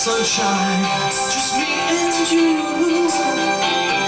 sunshine, just me and you.